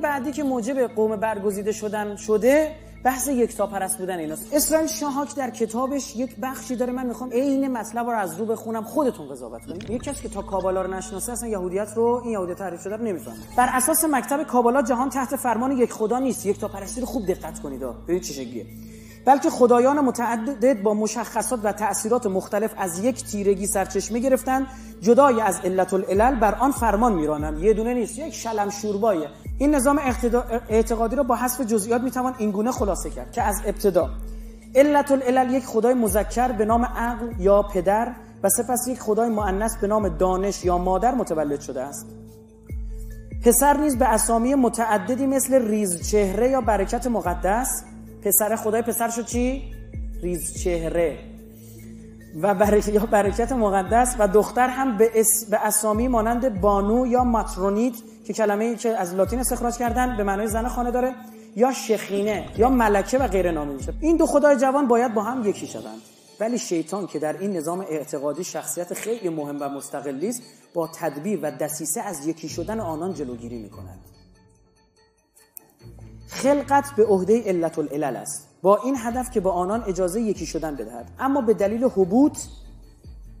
بعدی که موجب قوم برگزیده شدن شده بحث یکتا پرست بودن ایناست. اسرائیل شاهاک در کتابش یک بخشی داره من می‌خوام عین مطلب رو از رو بخونم خودتون قضاوت کنید. یک کسی که تا کابالا رو نشناسه اصلا یهودیت رو این یهودیت تعریف شده رو نمی‌فهمه. بر اساس مکتب کابالا جهان تحت فرمان یک خدا نیست. یک تا پرستی رو خوب دقت کنید. ببینید چه شکلیه. بلکه خدایان متعدد با مشخصات و تأثیرات مختلف از یک تیرگی سرچشمه گرفتن جدای از علت العلل بر آن فرمان میرانند. یه دونه نیست یک شلم شوربایه این نظام اعتقادی را با حذف جزئیات می‌توان اینگونه خلاصه کرد که از ابتدا علت العلل یک خدای مذکر به نام عقل یا پدر و سپس یک خدای مؤنث به نام دانش یا مادر متولد شده است. پسر نیز به اسامی متعددی مثل ریز چهره یا برکت مقدس. پسر خدای پسر شد چی؟ ریز چهره و برکت یا برکت مقدس و دختر هم به, اس... به اسامی مانند بانو یا ماترونیت که کلمه ای که از لاتین استخراج کردن به معنای زن خانه داره یا شخینه یا ملکه و غیر نامی میشه. این دو خدای جوان باید با هم یکی شوند. ولی شیطان که در این نظام اعتقادی شخصیت خیلی مهم و مستقلی است با تدبیر و دسیسه از یکی شدن آنان جلوگیری می‌کند. خلقت به عهده علت العلل است. با این هدف که با آنان اجازه یکی شدن بدهد. اما به دلیل حبوط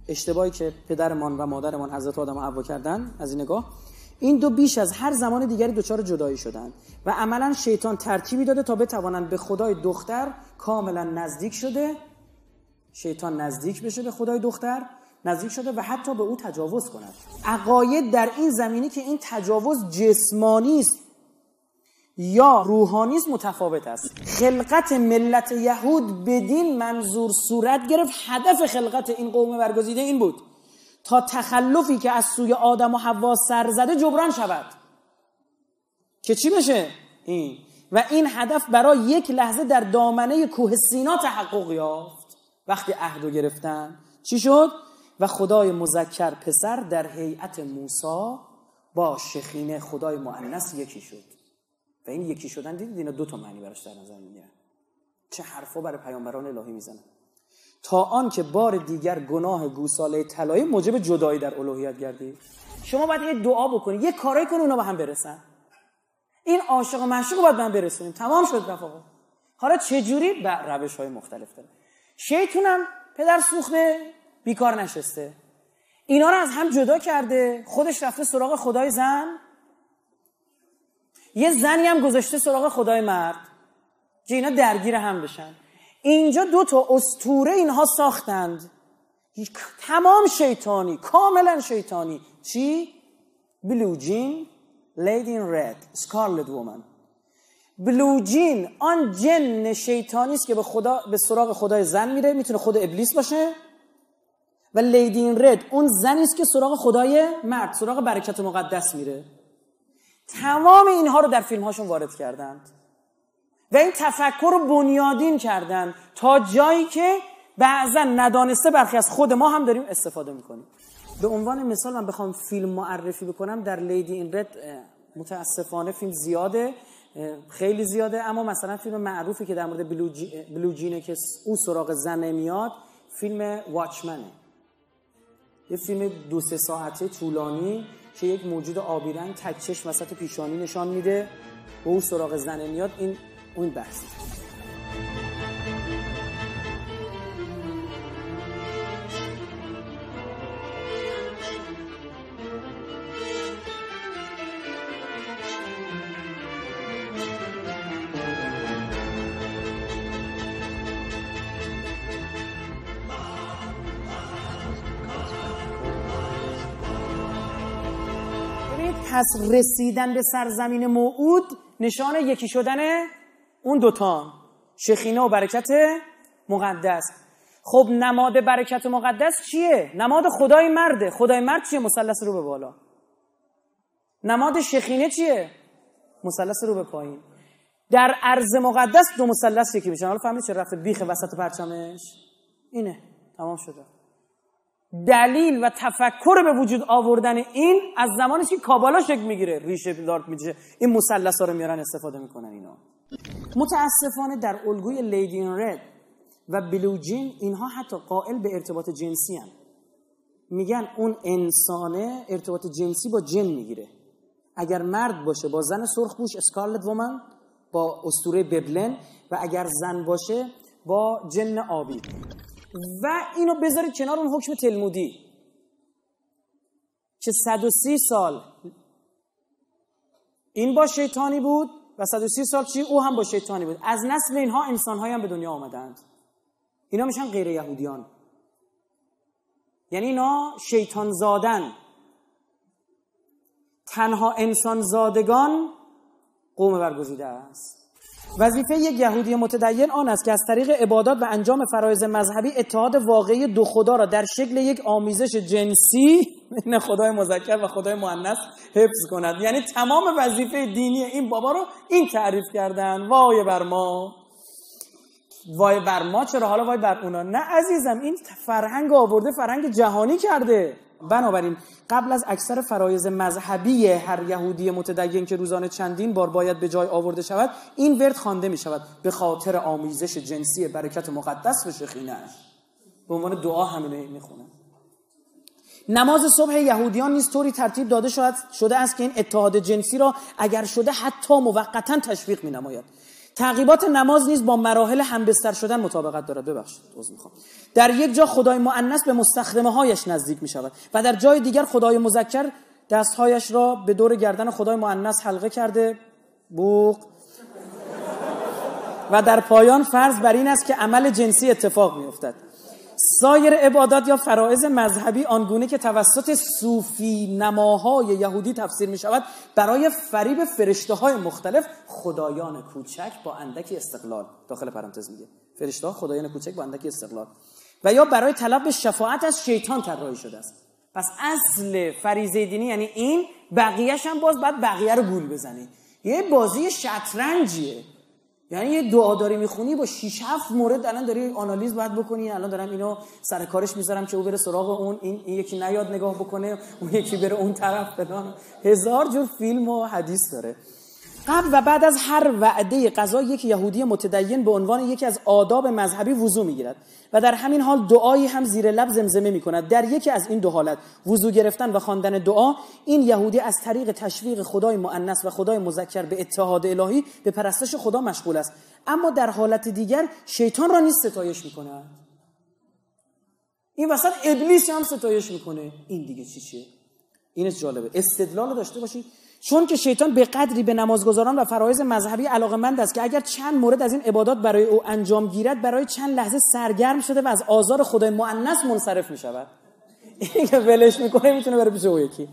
اشتباهی که پدرمان و مادرمان حضرت آدم و حوا کردن از این نگاه این دو بیش از هر زمان دیگری دچار جدایی شدند و عملا شیطان ترتیبی داده تا بتوانند به خدای دختر کاملا نزدیک شده شیطان نزدیک بشه به خدای دختر نزدیک شده و حتی به او تجاوز کند. عقاید در این زمینی که این تجاوز جسمانی است یا روحانیز متفاوت است. خلقت ملت یهود بدین منظور صورت گرفت. هدف خلقت این قوم برگزیده این بود. تا تخلفی که از سوی آدم و حوا سر زده جبران شود. که چی بشه؟ این. و این هدف برای یک لحظه در دامنه کوه سینا تحقق یافت. وقتی عهد گرفتن چی شد؟ و خدای مذکر پسر در هیئت موسی با شخینه خدای مؤنث یکی شد. این یکی شدن دیدید اینا دو تا معنی براش در نظر می‌گیرن. چه حرفا برای پیامبران الهی می‌زنن. تا آن که بار دیگر گناه گوساله طلایی موجب جدایی در الوهیت گردید شما باید یه دعا بکنید یه کارایی کنید اونا به هم برسن. این عاشق و معشوق باید به هم برسونیم. تمام شد رفاقا حالا چه جوری به روش های مختلف داره. شیطونم پدر سوخته بیکار نشسته. اینا رو از هم جدا کرده خودش رفته سراغ خدای زن. یه زنی هم گذاشته سراغ خدای مرد. که اینا درگیر هم بشن. اینجا دو تا استوره اینها ساختند. تمام شیطانی کاملا شیطانی. چی؟ بلو جین لیدی in red scarlet woman. بلو جین آن جن شیطانی است که به خدا به سراغ خدای زن میره می‌تونه خود ابلیس باشه. و لیدی این رد اون زنی است که سراغ خدای مرد سراغ برکت مقدس میره. تمام اینها رو در فیلم هاشون وارد کردند. و این تفکر رو بنیادین کردند تا جایی که بعضا ندانسته برخی از خود ما هم داریم استفاده می‌کنیم. به عنوان مثال من بخوام فیلم معرفی بکنم در لیدی این رد متاسفانه فیلم زیاده خیلی زیاده. اما مثلا فیلم معروفی که در مورد بلو, جینه که او سراغ زنه میاد فیلم واچمنه. یه فیلم دو سه ساعته طولانی. که یک موجود آبی رنگ تک چشم وسط پیشانی نشان میده. و او سراغ زنه میاد. این اون بحث. پس رسیدن به سرزمین موعود نشان یکی شدن اون دوتا شخینه و برکت مقدس. خب نماد برکت مقدس چیه؟ نماد خدای مرده. خدای مرد چیه؟ مثلث رو به بالا. نماد شخینه چیه؟ مثلث رو به پایین. در عرض مقدس دو مثلث یکی میشن. حالا فهمید چه رفته بیخ وسط پرچمش؟ اینه. تمام شده. دلیل و تفکر به وجود آوردن این از زمانی که کابالا شکل می‌گیره ریشه دارت میشه این مثلث ها رو میارن استفاده می‌کنن اینا. متاسفانه در الگوی لیدی رد و بلو جین اینها حتی قائل به ارتباط جنسی هم. میگن اون انسانه ارتباط جنسی با جن می‌گیره. اگر مرد باشه با زن سرخپوش اسکارلت وومن با استوره ببلن و اگر زن باشه با جن آبی. و اینو بذارید کنار اون حکم تلمودی که 130 سال این با شیطانی بود و 130 سال چی؟ او هم با شیطانی بود. از نسل اینها انسانهایی هم به دنیا آمدند. اینا میشن غیر یهودیان. یعنی اینا شیطان زادن. تنها انسان زادگان قوم برگزیده است. وظیفه یک یهودی متدین آن است که از طریق عبادات و انجام فرایض مذهبی اتحاد واقعی دو خدا را در شکل یک آمیزش جنسی بین خدای مذکر و خدای مؤنث حفظ کند. یعنی تمام وظیفه دینی این بابا رو این تعریف کردن. وای بر ما. وای بر ما. چرا حالا وای بر اونا؟ نه عزیزم این فرهنگ آورده فرهنگ جهانی کرده. بنابراین قبل از اکثر فرایز مذهبی هر یهودی متدین که روزانه چندین بار باید به جای آورده شود این ورد خوانده می شود. به خاطر آمیزش جنسی برکت مقدس به شخینه به عنوان دعا همینه می‌خونن نماز صبح یهودیان نیز طوری ترتیب داده شده, شده است که این اتحاد جنسی را اگر شده حتی موقتا تشویق می نماید. تعقیبات نماز نیز با مراحل همبستر شدن مطابقت دارد. ببخشید می‌خوام. در یک جا خدای مؤنث به مستخدمه هایش نزدیک می شود و در جای دیگر خدای مذکر دستهایش را به دور گردن خدای مؤنث حلقه کرده. بوق. و در پایان فرض بر این است که عمل جنسی اتفاق می افتد سایر عبادات یا فرائض مذهبی آنگونه که توسط صوفی نماهای یهودی تفسیر می شود برای فریب فرشته های مختلف خدایان کوچک با اندکی استقلال. داخل پرانتز میگه. فرشته ها خدایان کوچک با اندکی استقلال. و یا برای طلب شفاعت از شیطان طراحی شده است. پس اصل فریضه دینی یعنی این بقیهش هم باز بعد بقیه رو گول بزنی. یه بازی شطرنجیه. یعنی یه دعا داری می‌خونی با 6 7 مورد الان داری آنالیز باید بکنی. الان دارم اینو سر کارش می‌ذارم که او بره سراغ اون این, یکی نیاد نگاه بکنه اون یکی بره اون طرف فلان. هزار جور فیلم و حدیث داره. قبل و بعد از هر وعده قضا یک یهودی متدین به عنوان یکی از آداب مذهبی وضو می‌گیرد و در همین حال دعایی هم زیر لب زمزمه می کند در یکی از این دو حالت وضو گرفتن و خواندن دعا این یهودی از طریق تشویق خدای مؤنث و خدای مذکر به اتحاد الهی به پرستش خدا مشغول است. اما در حالت دیگر شیطان را نیست ستایش می کند این وسط ابلیس هم ستایش می‌کنه. این دیگه چی چیه؟ این جالبه. استدلال داشته باشید چون که شیطان به قدری به نمازگزاران و فرایض مذهبی علاقمند است که اگر چند مورد از این عبادات برای او انجام گیرد برای چند لحظه سرگرم شده و از آزار خدای مؤنث منصرف می شود این که ولش می‌کنه می‌تونه بره پیش او یکی.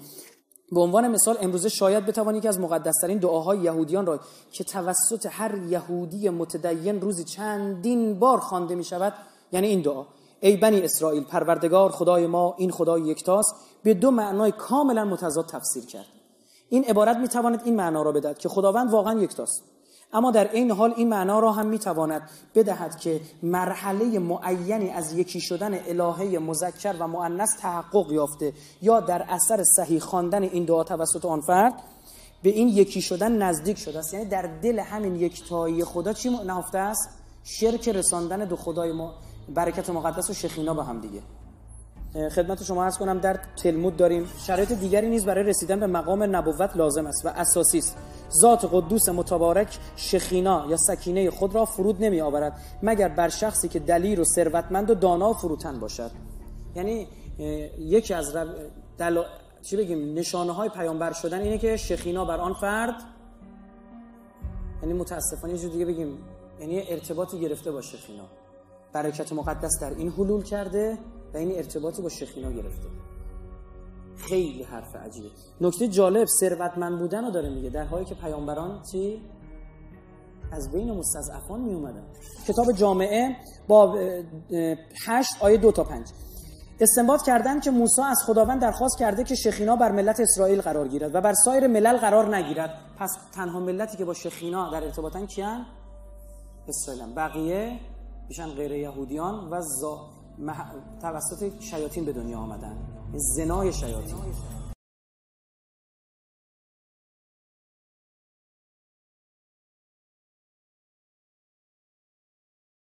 به عنوان مثال امروزه شاید بتوانی که از مقدسترین دعاهای یهودیان را که توسط هر یهودی متدین روزی چندین بار خوانده می شود یعنی این دعا ای بنی اسرائیل پروردگار خدای ما این خدای یکتاست. به دو معنای کاملا متضاد تفسیر کرد. این عبارت می‌تواند این معنا را بدهد که خداوند واقعا یکتاست. اما در این حال این معنا را هم می‌تواند بدهد که مرحله معینی از یکی شدن الهه مذکر و مؤنث تحقق یافته یا در اثر صحیح خواندن این دعا توسط آن فرد به این یکی شدن نزدیک شده است. یعنی در دل همین یکتایی خدا چی نهفته است؟ شرک رساندن دو خدای ما برکت مقدس و شخینا به هم دیگه. خدمت شما عرض کنم در تلمود داریم. شرایط دیگری نیز برای رسیدن به مقام نبوت لازم است و اساسی است. ذات قدوس متبارک شخینا یا سکینه خود را فرود نمی آورد مگر بر شخصی که دلیر و ثروتمند و دانا و فروتن باشد. یعنی یکی از دل... چی بگیم نشانه های پیامبر شدن اینه که شخینا بر آن فرد یعنی متاسفانه یه دیگه بگیم یعنی ارتباطی گرفته با شخینا برکت مقدس در این حلول کرده و این ارتباطی با شخینا گرفته. خیلی حرف عجیبه. نکته جالب ثروتمند بودن رو داره میگه. در حالی که پیامبران چی؟ از بین مستضعفان می اومدن کتاب جامعه با هشت آیه دو تا پنج. استنباط کردن که موسی از خداوند درخواست کرده که شخینا بر ملت اسرائیل قرار گیرد و بر سایر ملل قرار نگیرد. پس تنها ملتی که با شخینا در ارتباطن کیان؟ اسرائیل بقیه میشن غیر یهودیان و زا... توسط شیاطین به دنیا آمدن. زنای شیاطین.